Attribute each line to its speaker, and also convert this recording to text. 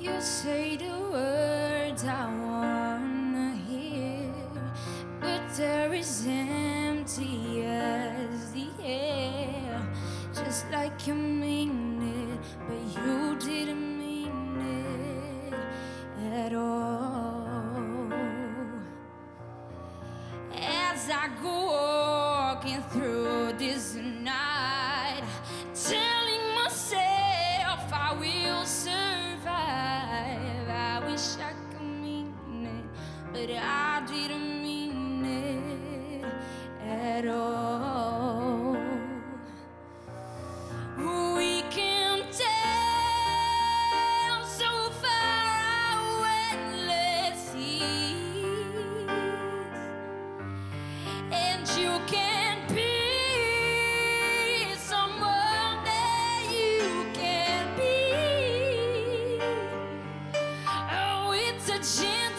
Speaker 1: You say the words I wanna hear, but they're as empty as the air. Just like you mean it, but you didn't mean it at all. As I go walking through this I didn't mean it at all. We can tell so far away, let's see and you can be someone that you can be. Oh, it's a gentle